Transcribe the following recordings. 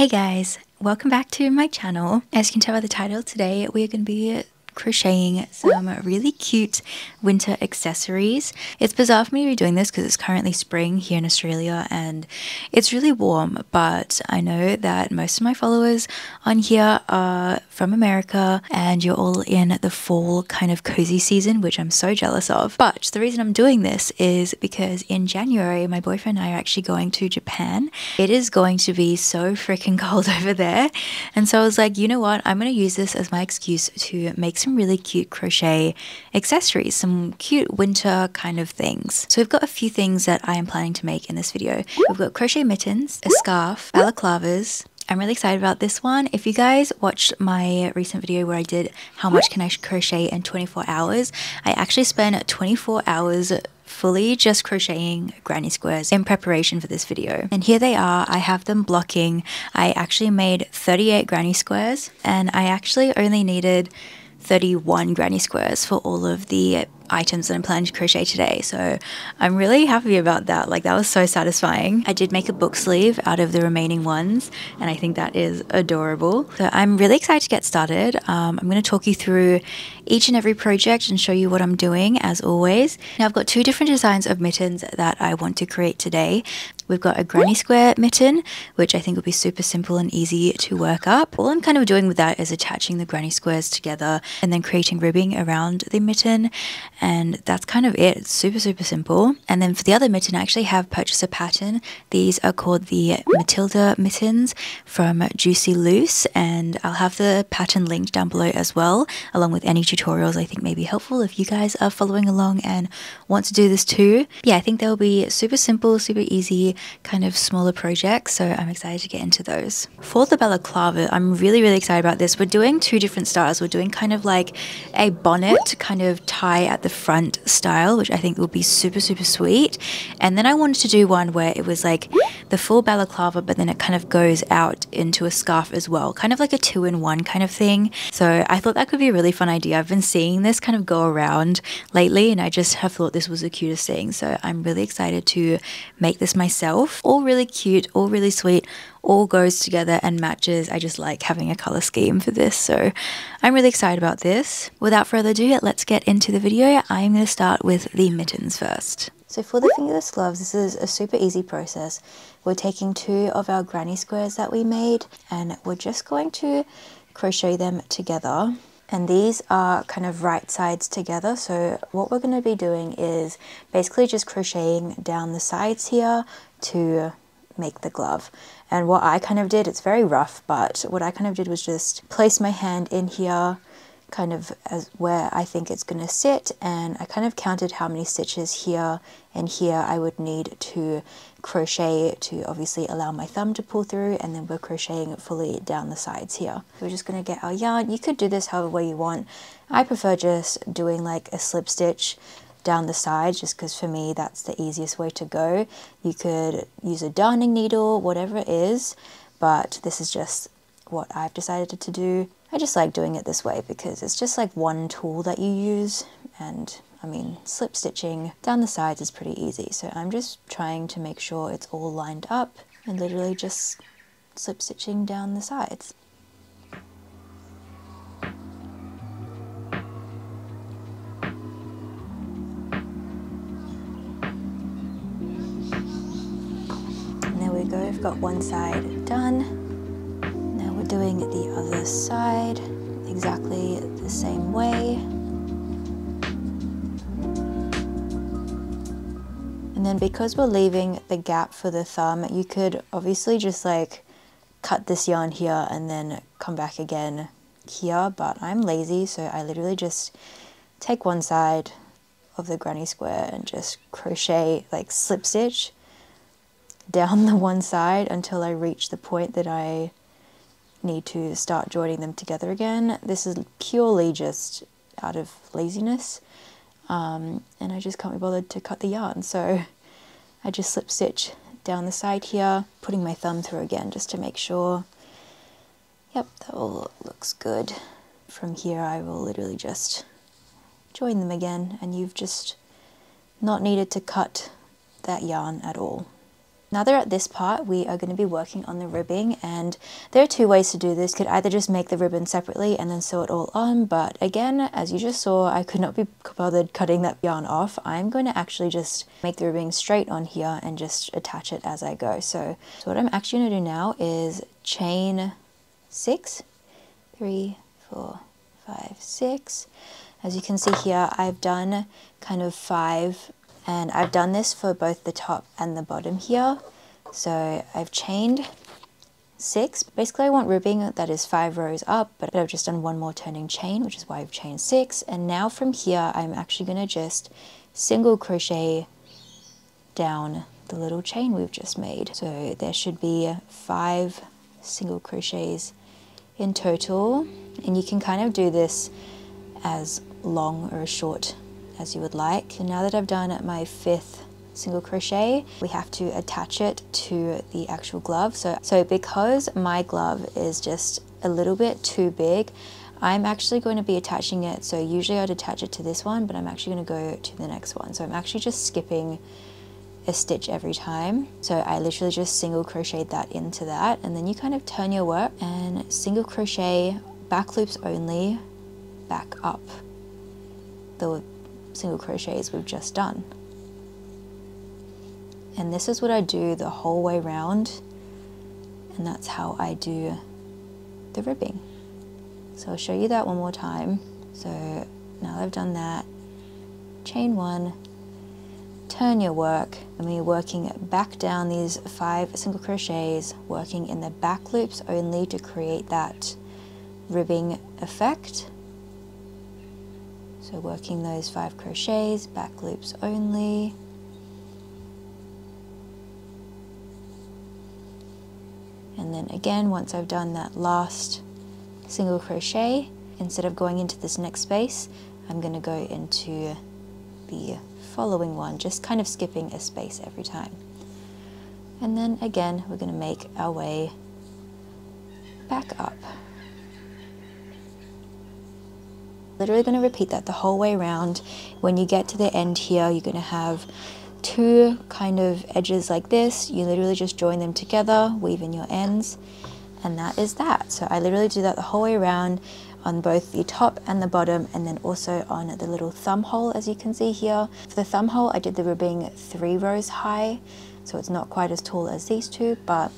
Hey guys, welcome back to my channel. As you can tell by the title, today we're going to be crocheting some really cute winter accessories. It's bizarre for me to be doing this because it's currently spring here in Australia and it's really warm, but I know that most of my followers on here are from America and you're all in the fall kind of cozy season, which I'm so jealous of. But the reason I'm doing this is because in January, my boyfriend and I are actually going to Japan. It is going to be so freaking cold over there. And so I was like, you know what? I'm going to use this as my excuse to make some really cute crochet accessories, some cute winter kind of things. So we've got a few things that I am planning to make in this video. We've got crochet mittens, a scarf, balaclavas, I'm really excited about this one. If you guys watched my recent video where I did how much can I crochet in 24 hours, I actually spent 24 hours fully just crocheting granny squares in preparation for this video. And here they are, I have them blocking. I actually made 38 granny squares and I actually only needed 31 granny squares for all of the items that I'm planning to crochet today. So I'm really happy about that. Like that was so satisfying. I did make a book sleeve out of the remaining ones and I think that is adorable. So I'm really excited to get started. Um, I'm going to talk you through each and every project and show you what I'm doing as always. Now I've got two different designs of mittens that I want to create today. We've got a granny square mitten, which I think will be super simple and easy to work up. All I'm kind of doing with that is attaching the granny squares together and then creating ribbing around the mitten and that's kind of it. It's super, super simple. And then for the other mitten, I actually have purchased a pattern. These are called the Matilda mittens from Juicy Loose, and I'll have the pattern linked down below as well, along with any tutorials I think may be helpful if you guys are following along and want to do this too. Yeah, I think they'll be super simple, super easy, kind of smaller projects, so I'm excited to get into those. For the balaclava, I'm really, really excited about this. We're doing two different styles. We're doing kind of like a bonnet kind of tie at the front style, which I think will be super, super sweet. And then I wanted to do one where it was like the full balaclava, but then it kind of goes out into a scarf as well, kind of like a two in one kind of thing. So I thought that could be a really fun idea. I've been seeing this kind of go around lately, and I just have thought this was the cutest thing. So I'm really excited to make this myself. All really cute, all really sweet, all goes together and matches. I just like having a color scheme for this. So I'm really excited about this. Without further ado, let's get into the video. I'm going to start with the mittens first. So for the fingerless gloves, this is a super easy process. We're taking two of our granny squares that we made and we're just going to crochet them together. And these are kind of right sides together. So what we're going to be doing is basically just crocheting down the sides here to make the glove. And what I kind of did, it's very rough, but what I kind of did was just place my hand in here, kind of as where I think it's going to sit, and I kind of counted how many stitches here and here I would need to crochet to obviously allow my thumb to pull through, and then we're crocheting it fully down the sides here. We're just going to get our yarn. You could do this however way you want. I prefer just doing like a slip stitch down the side just because for me that's the easiest way to go. You could use a darning needle, whatever it is, but this is just what I've decided to do. I just like doing it this way because it's just like one tool that you use and I mean slip stitching down the sides is pretty easy so I'm just trying to make sure it's all lined up and literally just slip stitching down the sides. Go. I've got one side done. Now we're doing the other side exactly the same way. And then because we're leaving the gap for the thumb, you could obviously just like cut this yarn here and then come back again here, but I'm lazy, so I literally just take one side of the granny square and just crochet, like slip stitch down the one side until I reach the point that I need to start joining them together again. This is purely just out of laziness um, and I just can't be bothered to cut the yarn. So I just slip stitch down the side here putting my thumb through again just to make sure. Yep that all looks good. From here I will literally just join them again and you've just not needed to cut that yarn at all Now they're at this part, we are going to be working on the ribbing and there are two ways to do this. Could either just make the ribbon separately and then sew it all on, but again, as you just saw, I could not be bothered cutting that yarn off. I'm going to actually just make the ribbing straight on here and just attach it as I go. So, so what I'm actually going to do now is chain six, three, four, five, six. As you can see here, I've done kind of five and I've done this for both the top and the bottom here. So I've chained six. Basically I want ribbing that is five rows up but I've just done one more turning chain which is why I've chained six. And now from here I'm actually going to just single crochet down the little chain we've just made. So there should be five single crochets in total. And you can kind of do this as long or as short as you would like. And now that I've done my fifth single crochet, we have to attach it to the actual glove. So, so because my glove is just a little bit too big, I'm actually going to be attaching it. So usually I'd attach it to this one, but I'm actually going to go to the next one. So I'm actually just skipping a stitch every time. So I literally just single crocheted that into that. And then you kind of turn your work and single crochet back loops only back up the single crochets we've just done. And this is what I do the whole way round and that's how I do the ribbing. So I'll show you that one more time. So now I've done that, chain one, turn your work, and we're working back down these five single crochets, working in the back loops only to create that ribbing effect. So working those five crochets, back loops only. And then again, once I've done that last single crochet, instead of going into this next space, I'm going to go into the following one, just kind of skipping a space every time. And then again, we're going to make our way back up. Literally going to repeat that the whole way around. When you get to the end here, you're going to have two kind of edges like this. You literally just join them together, weave in your ends, and that is that. So I literally do that the whole way around on both the top and the bottom and then also on the little thumb hole as you can see here. For the thumb hole I did the ribbing three rows high so it's not quite as tall as these two but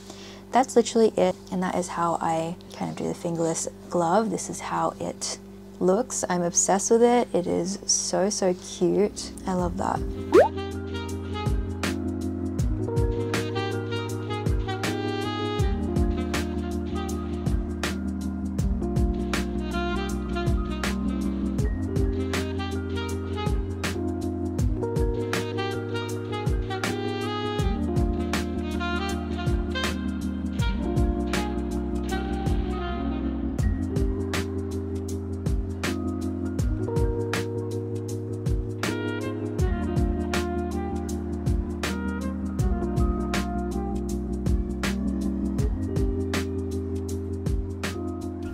that's literally it and that is how I kind of do the fingerless glove. This is how it looks. I'm obsessed with it. It is so, so cute. I love that.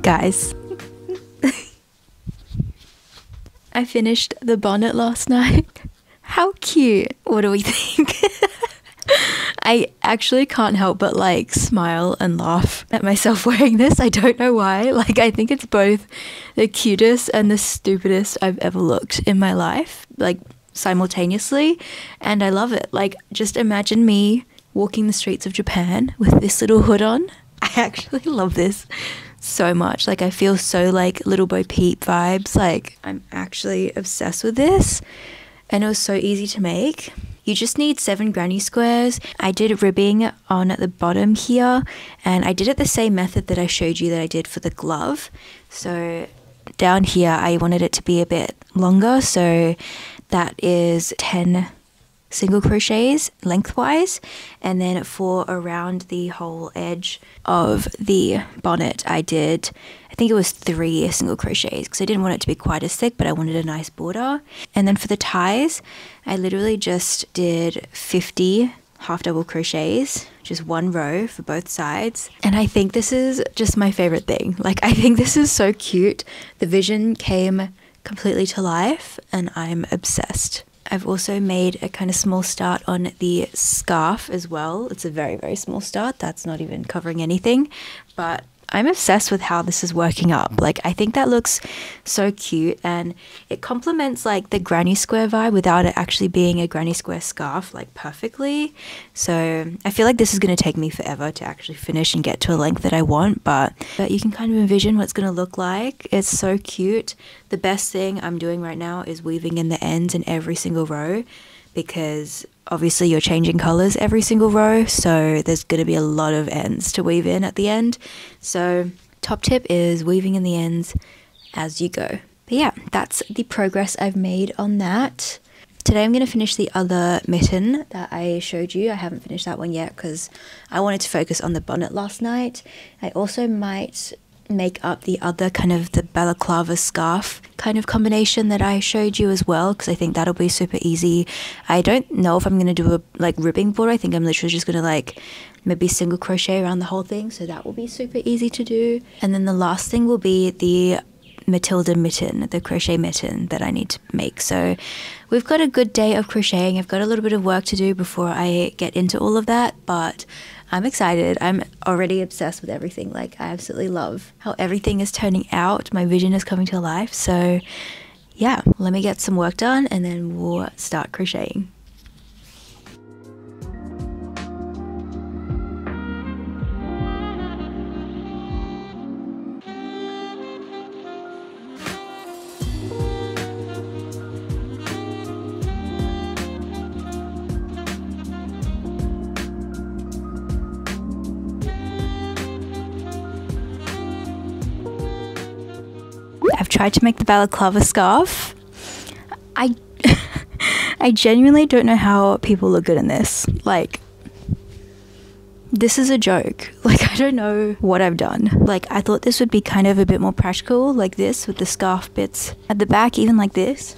Guys. I finished the bonnet last night. How cute. What do we think? I actually can't help but like smile and laugh at myself wearing this. I don't know why. Like, I think it's both the cutest and the stupidest I've ever looked in my life, like simultaneously. And I love it. Like, just imagine me walking the streets of Japan with this little hood on. I actually love this so much. Like I feel so like little Bo Peep vibes. Like I'm actually obsessed with this. And it was so easy to make. You just need seven granny squares. I did ribbing on at the bottom here and I did it the same method that I showed you that I did for the glove. So down here I wanted it to be a bit longer so that is 10 single crochets lengthwise and then for around the whole edge of the bonnet I did I think it was three single crochets because I didn't want it to be quite as thick but I wanted a nice border. And then for the ties I literally just did 50 half double crochets just one row for both sides. And I think this is just my favorite thing. Like I think this is so cute. The vision came completely to life and I'm obsessed I've also made a kind of small start on the scarf as well. It's a very, very small start. That's not even covering anything, but I'm obsessed with how this is working up. Like, I think that looks so cute and it complements like the granny square vibe without it actually being a granny square scarf, like perfectly. So, I feel like this is going to take me forever to actually finish and get to a length that I want, but, but you can kind of envision what it's going to look like. It's so cute. The best thing I'm doing right now is weaving in the ends in every single row because obviously you're changing colors every single row, so there's going to be a lot of ends to weave in at the end. So, top tip is weaving in the ends as you go. But yeah, that's the progress I've made on that. Today I'm going to finish the other mitten that I showed you. I haven't finished that one yet because I wanted to focus on the bonnet last night. I also might make up the other kind of the balaclava scarf kind of combination that I showed you as well because I think that'll be super easy. I don't know if I'm going to do a like ribbing border. I think I'm literally just going to like maybe single crochet around the whole thing so that will be super easy to do. And then the last thing will be the Matilda mitten, the crochet mitten that I need to make. So we've got a good day of crocheting. I've got a little bit of work to do before I get into all of that, but I'm excited. I'm already obsessed with everything. Like, I absolutely love how everything is turning out. My vision is coming to life. So, yeah, let me get some work done and then we'll start crocheting. Tried to make the balaclava scarf. I I genuinely don't know how people look good in this. Like this is a joke. Like I don't know what I've done. Like I thought this would be kind of a bit more practical like this with the scarf bits at the back even like this.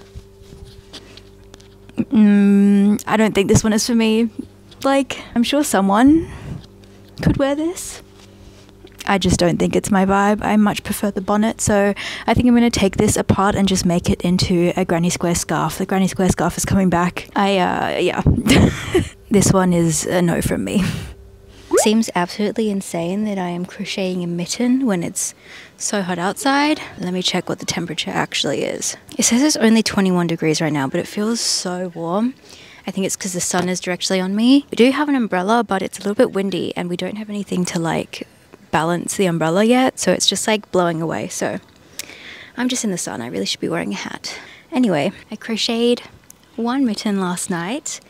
Mm, I don't think this one is for me. Like I'm sure someone could wear this. I just don't think it's my vibe. I much prefer the bonnet. So I think I'm going to take this apart and just make it into a granny square scarf. The granny square scarf is coming back. I, uh, yeah. this one is a no from me. Seems absolutely insane that I am crocheting a mitten when it's so hot outside. Let me check what the temperature actually is. It says it's only 21 degrees right now, but it feels so warm. I think it's because the sun is directly on me. We do have an umbrella, but it's a little bit windy and we don't have anything to like balance the umbrella yet, so it's just like blowing away. So I'm just in the sun. I really should be wearing a hat. Anyway, I crocheted one mitten last night,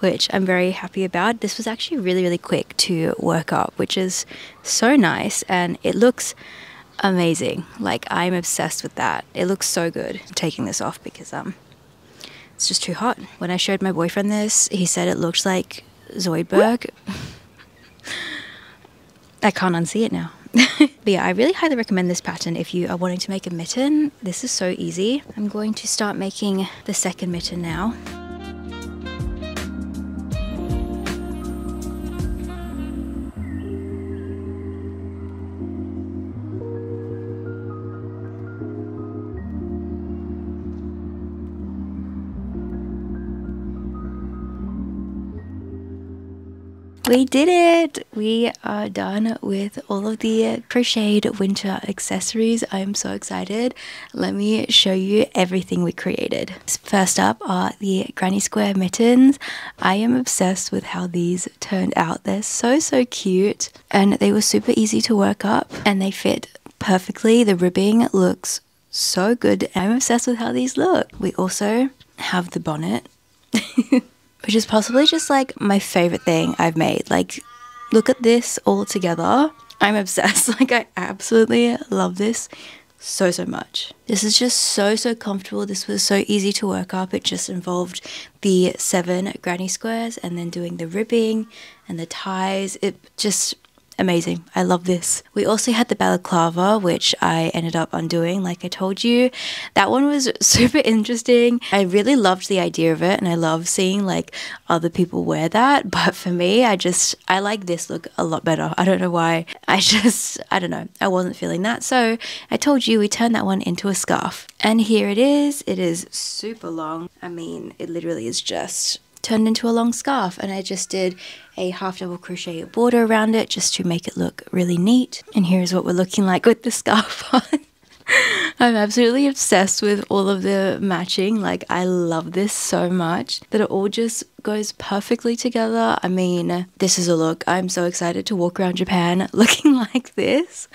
which I'm very happy about. This was actually really, really quick to work up, which is so nice and it looks amazing. Like I'm obsessed with that. It looks so good. I'm taking this off because um it's just too hot. When I showed my boyfriend this, he said it looked like Zoidberg. I can't unsee it now. but yeah, I really highly recommend this pattern if you are wanting to make a mitten. This is so easy. I'm going to start making the second mitten now. We did it! We are done with all of the crocheted winter accessories. I'm so excited. Let me show you everything we created. First up are the granny square mittens. I am obsessed with how these turned out. They're so, so cute and they were super easy to work up and they fit perfectly. The ribbing looks so good. I'm obsessed with how these look. We also have the bonnet. which is possibly just like my favorite thing I've made. Like, look at this all together. I'm obsessed. Like, I absolutely love this so, so much. This is just so, so comfortable. This was so easy to work up. It just involved the seven granny squares and then doing the ribbing and the ties. It just amazing. I love this. We also had the balaclava, which I ended up undoing, like I told you. That one was super interesting. I really loved the idea of it, and I love seeing like other people wear that. But for me, I just, I like this look a lot better. I don't know why. I just, I don't know. I wasn't feeling that. So I told you we turned that one into a scarf. And here it is. It is super long. I mean, it literally is just turned into a long scarf and I just did a half double crochet border around it just to make it look really neat. And here's what we're looking like with the scarf on. I'm absolutely obsessed with all of the matching. Like, I love this so much that it all just goes perfectly together. I mean, this is a look. I'm so excited to walk around Japan looking like this.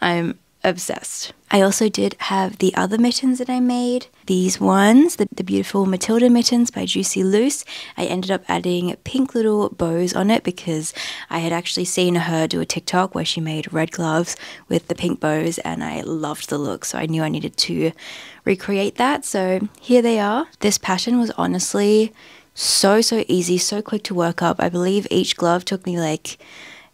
I'm obsessed. I also did have the other mittens that I made. These ones, the, the, beautiful Matilda mittens by Juicy Loose. I ended up adding pink little bows on it because I had actually seen her do a TikTok where she made red gloves with the pink bows and I loved the look. So I knew I needed to recreate that. So here they are. This pattern was honestly so, so easy, so quick to work up. I believe each glove took me like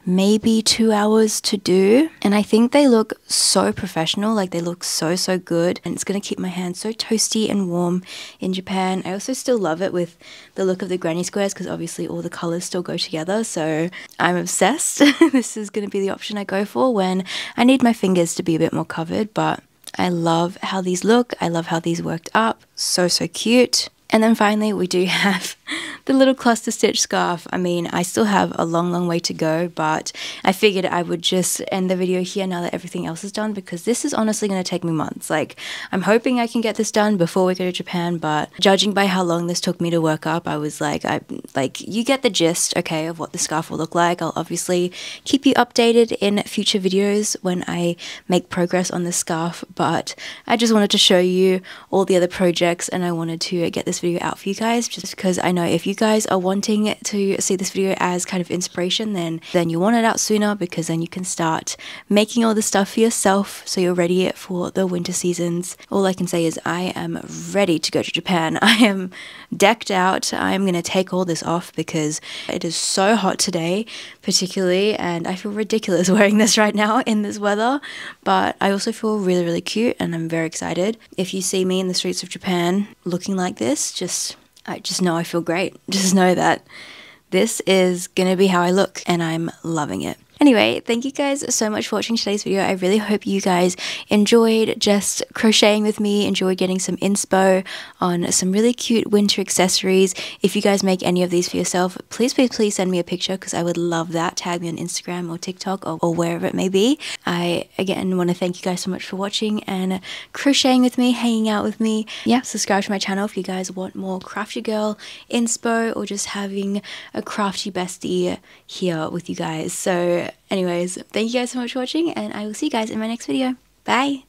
maybe two hours to do. And I think they look so professional, like they look so, so good. And it's going to keep my hands so toasty and warm in Japan. I also still love it with the look of the granny squares because obviously all the colors still go together. So I'm obsessed. this is going to be the option I go for when I need my fingers to be a bit more covered. But I love how these look. I love how these worked up. So, so cute. And then finally, we do have the little cluster stitch scarf. I mean, I still have a long, long way to go, but I figured I would just end the video here now that everything else is done because this is honestly going to take me months. Like, I'm hoping I can get this done before we go to Japan, but judging by how long this took me to work up, I was like, I like you get the gist, okay, of what the scarf will look like. I'll obviously keep you updated in future videos when I make progress on the scarf, but I just wanted to show you all the other projects and I wanted to get this video out for you guys just because I know if you guys are wanting to see this video as kind of inspiration, then then you want it out sooner because then you can start making all the stuff for yourself so you're ready for the winter seasons. All I can say is I am ready to go to Japan. I am decked out. I'm going to take all this off because it is so hot today, particularly, and I feel ridiculous wearing this right now in this weather, but I also feel really, really cute and I'm very excited. If you see me in the streets of Japan looking like this, just I just know I feel great. Just know that this is going to be how I look and I'm loving it. Anyway, thank you guys so much for watching today's video. I really hope you guys enjoyed just crocheting with me, enjoyed getting some inspo on some really cute winter accessories. If you guys make any of these for yourself, please, please, please send me a picture because I would love that. Tag me on Instagram or TikTok or, or wherever it may be. I, again, want to thank you guys so much for watching and crocheting with me, hanging out with me. Yeah, subscribe to my channel if you guys want more crafty girl inspo or just having a crafty bestie here with you guys. So Anyways, thank you guys so much for watching and I will see you guys in my next video. Bye!